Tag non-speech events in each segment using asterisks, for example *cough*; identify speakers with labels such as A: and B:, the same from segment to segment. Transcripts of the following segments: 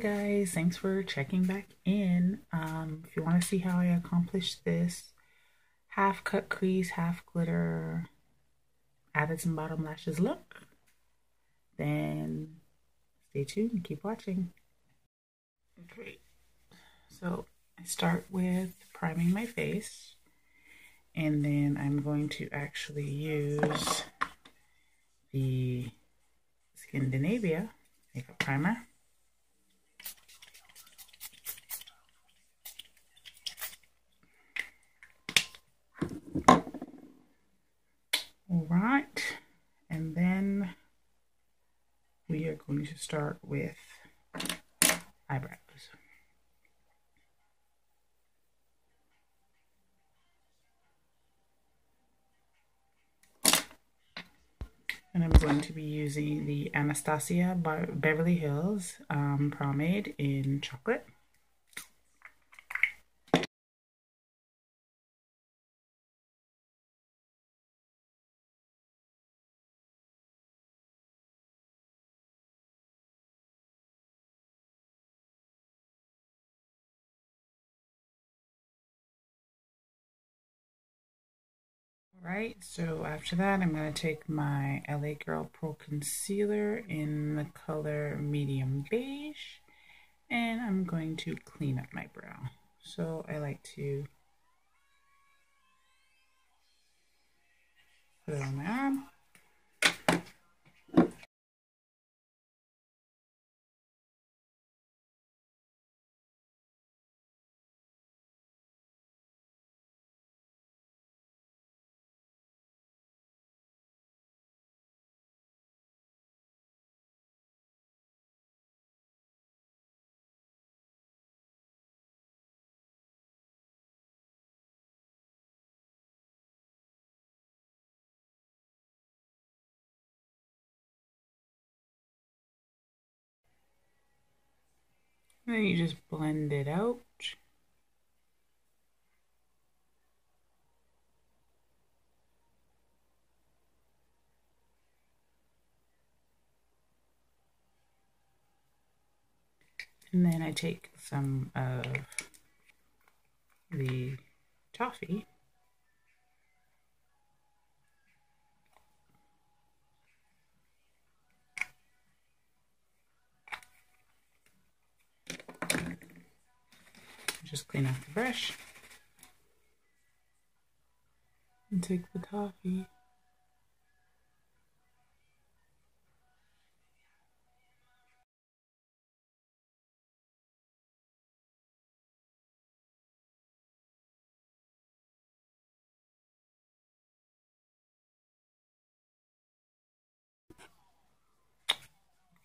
A: Guys, thanks for checking back in. Um, if you want to see how I accomplished this half cut crease, half glitter, added some bottom lashes look, then stay tuned and keep watching. Okay, so I start with priming my face and then I'm going to actually use the Skindinavia makeup primer. All right, and then we are going to start with eyebrows. And I'm going to be using the Anastasia Beverly Hills um, Pomade in chocolate. Right, so after that, I'm going to take my LA Girl Pro Concealer in the color medium beige, and I'm going to clean up my brow. So I like to put it on my arm. And then you just blend it out. And then I take some of the toffee just clean off the brush and take the coffee.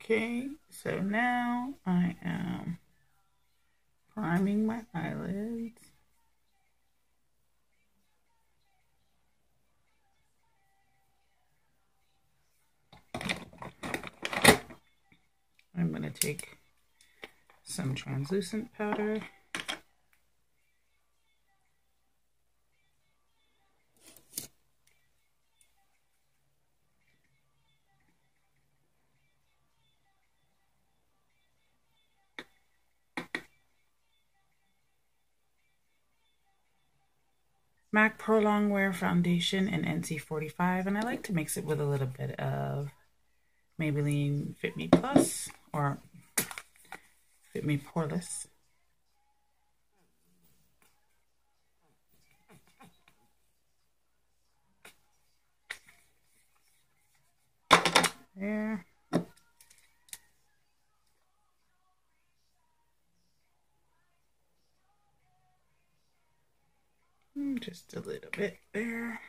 A: Okay, so now I am priming my eyelids. I'm going to take some translucent powder. MAC Pro Longwear Foundation in NC45, and I like to mix it with a little bit of Maybelline Fit Me Plus or Fit Me Poreless. There. Just a little bit there.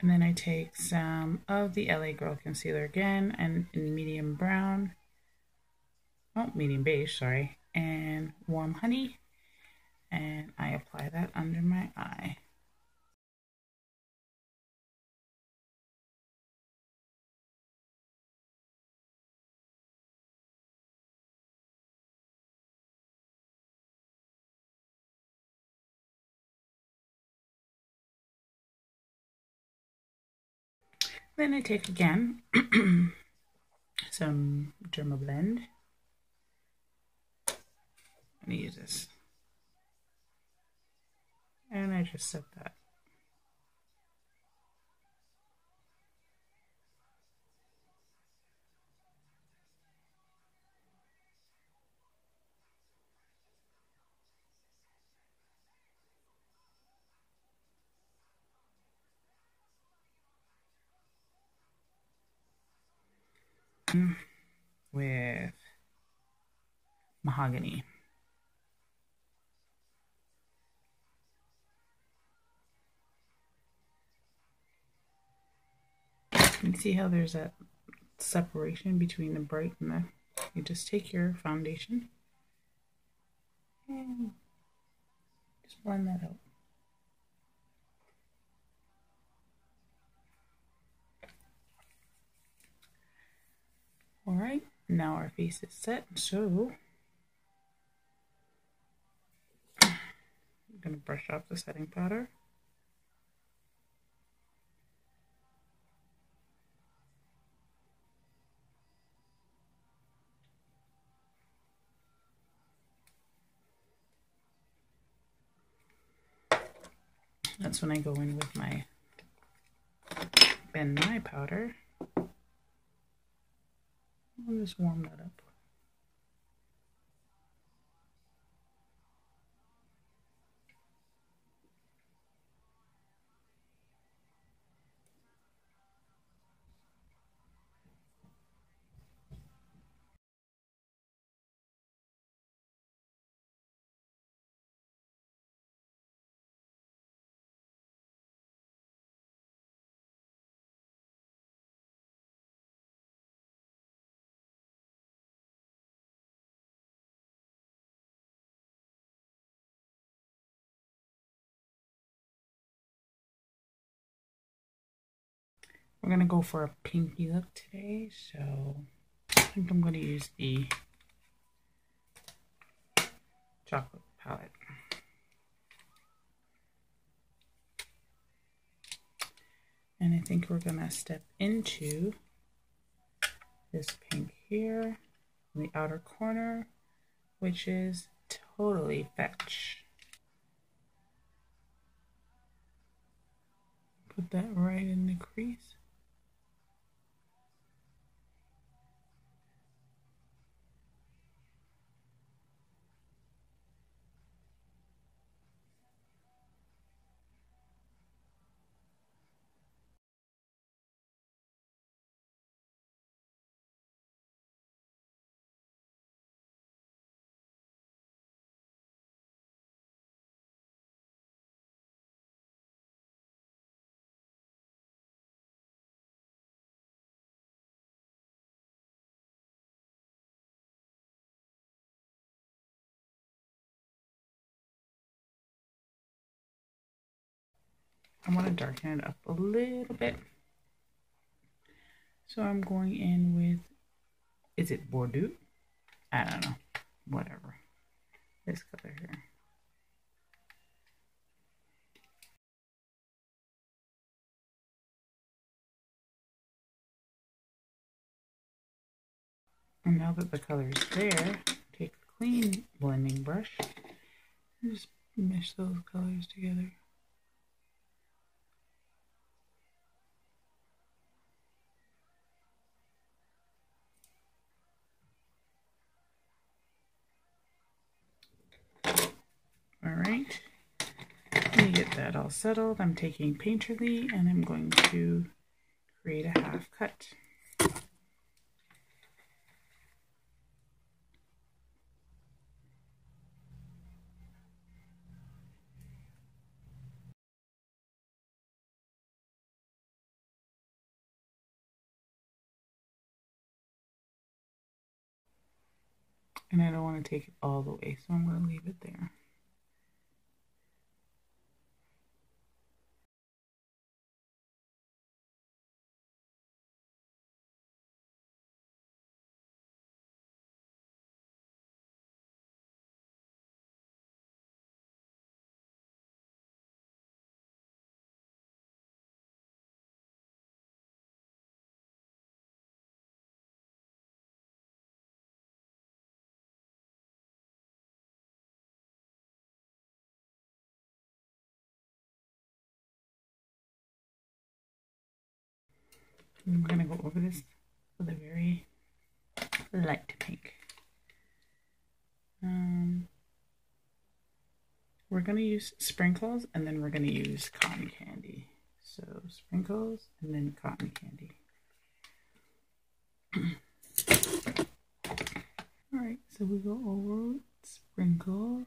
A: And then I take some of the LA Girl Concealer again and in medium brown. Oh, medium beige, sorry. And warm honey. And I apply that under my eye. Then I take again *clears throat* some Dermablend. I'm going to use this. And I just set that. With mahogany. You see how there's a separation between the bright and the, you just take your foundation and just blend that out. All right, now our face is set, so I'm gonna brush off the setting powder. That's when I go in with my Ben Nye powder. I'll just warm that up. We're going to go for a pinky look today, so I think I'm going to use the chocolate palette. And I think we're going to step into this pink here in the outer corner, which is totally fetch. Put that right in the crease. I want to darken it up a little bit. So I'm going in with, is it Bordeaux? I don't know, whatever. This color here. And now that the color is there, take a clean blending brush and just mesh those colors together. that all settled, I'm taking Painterly and I'm going to create a half cut. And I don't want to take it all the way, so I'm going to leave it there. I'm going to go over this with a very light pink. Um, we're going to use sprinkles and then we're going to use cotton candy. So sprinkles and then cotton candy. *clears throat* All right, so we go over sprinkles.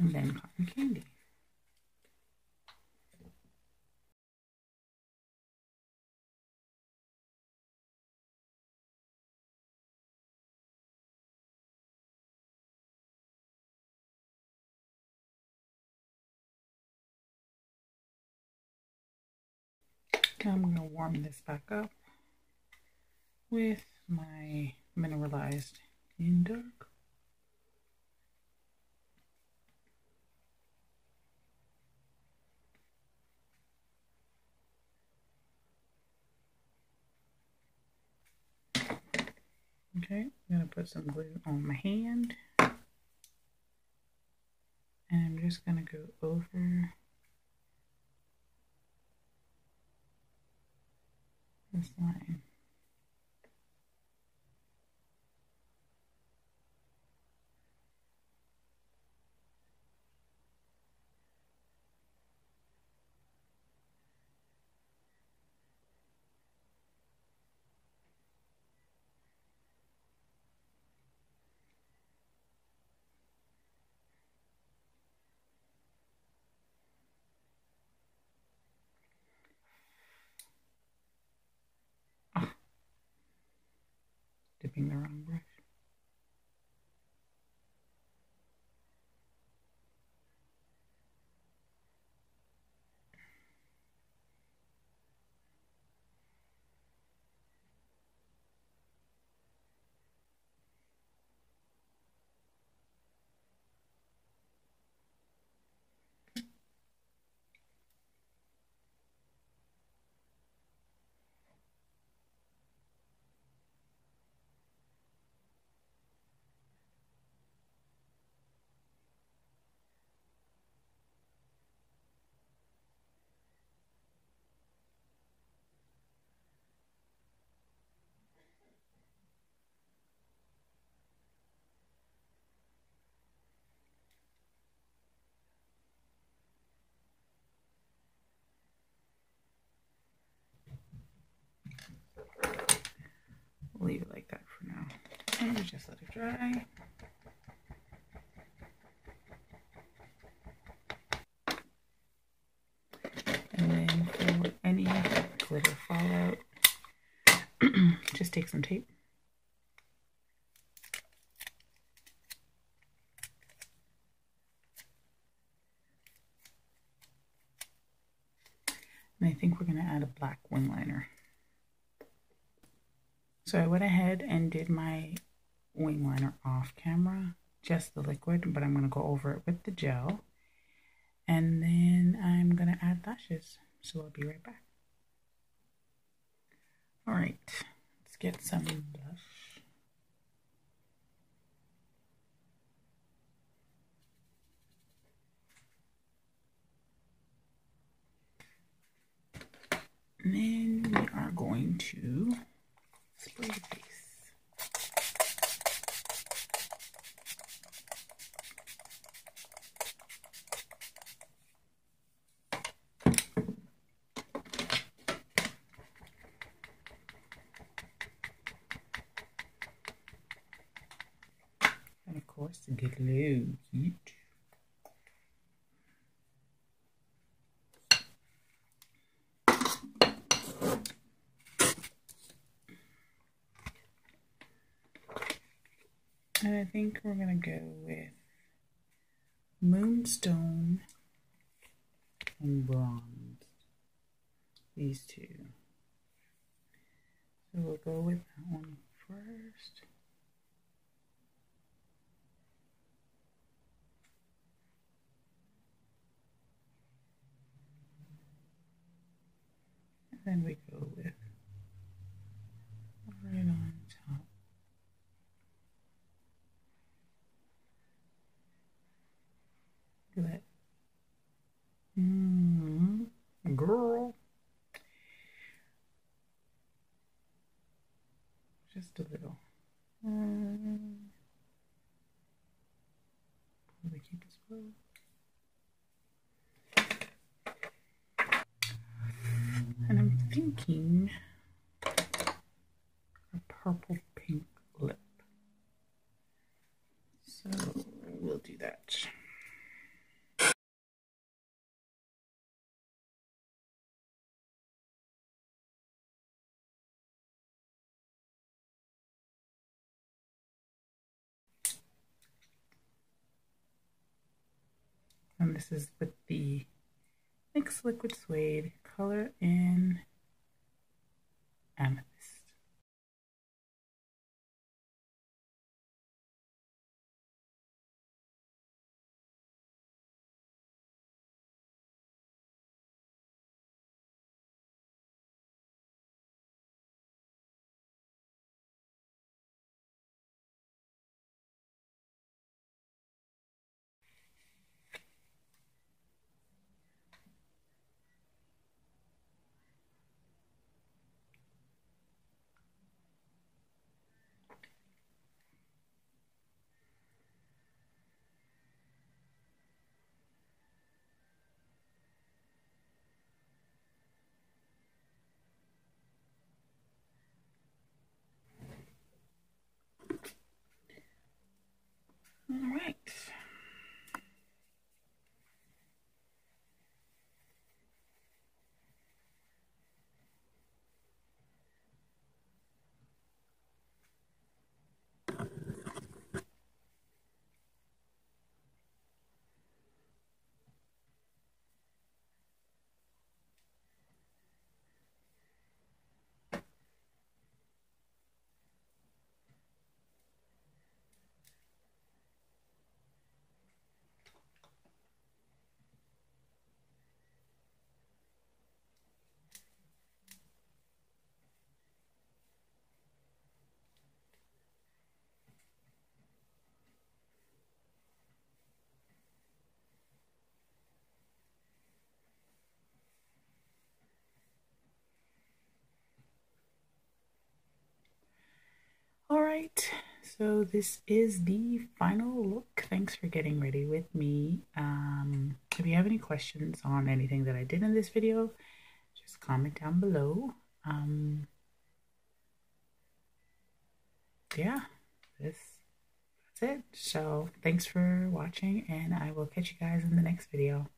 A: And then cotton candy. I'm going to warm this back up with my mineralized in. Okay, I'm going to put some glue on my hand. And I'm just going to go over this line. dipping the wrong brush. leave it like that for now. And just let it dry. And then for any glitter fallout, *clears throat* just take some tape. And I think we're going to add a black wing liner. So I went ahead and did my wing liner off camera, just the liquid, but I'm going to go over it with the gel. And then I'm going to add lashes. So I'll be right back. All right, let's get some blush. And then we are going to spray the face. Course, heat. And I think we're going to go with Moonstone and Bronze. These two. So we'll go with that one first. And then we go with right on top. Look at that. Mm -hmm. Girl. Just a little. Um, probably keep this low. And I'm thinking a purple pink lip. So we'll do that. And this is with the NYX Liquid Suede color in Amethyst. So this is the final look. Thanks for getting ready with me. Um, if you have any questions on anything that I did in this video, just comment down below. Um, yeah, this that's it. So thanks for watching, and I will catch you guys in the next video.